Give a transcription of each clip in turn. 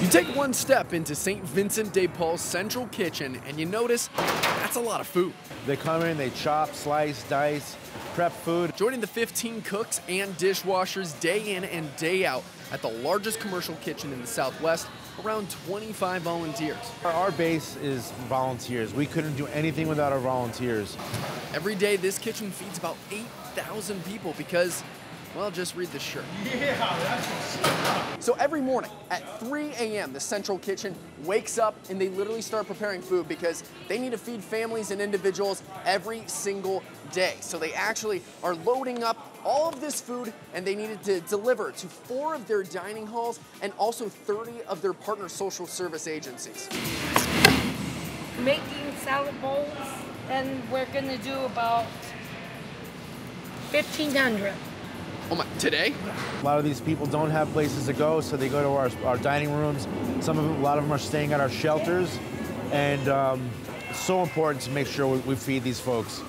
You take one step into St. Vincent de Paul's central kitchen and you notice that's a lot of food. They come in, they chop, slice, dice, prep food. Joining the 15 cooks and dishwashers day in and day out at the largest commercial kitchen in the Southwest, around 25 volunteers. Our, our base is volunteers. We couldn't do anything without our volunteers. Every day, this kitchen feeds about 8,000 people because well, just read the shirt. Yeah, that's So every morning at 3 a.m., the Central Kitchen wakes up and they literally start preparing food because they need to feed families and individuals every single day. So they actually are loading up all of this food and they needed to deliver to four of their dining halls and also 30 of their partner social service agencies. Making salad bowls and we're gonna do about 1,500. Oh my, today? A lot of these people don't have places to go, so they go to our, our dining rooms. Some of them, a lot of them are staying at our shelters. And um, it's so important to make sure we, we feed these folks.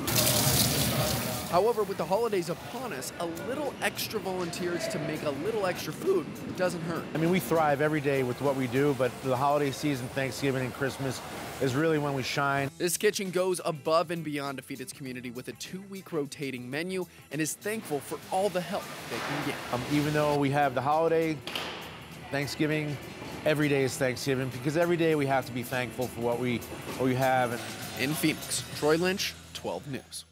However, with the holidays upon us, a little extra volunteers to make a little extra food doesn't hurt. I mean, we thrive every day with what we do, but the holiday season, Thanksgiving and Christmas, is really when we shine. This kitchen goes above and beyond to feed its community with a two-week rotating menu and is thankful for all the help they can get. Um, even though we have the holiday, Thanksgiving, every day is Thanksgiving because every day we have to be thankful for what we, what we have. In Phoenix, Troy Lynch, 12 News.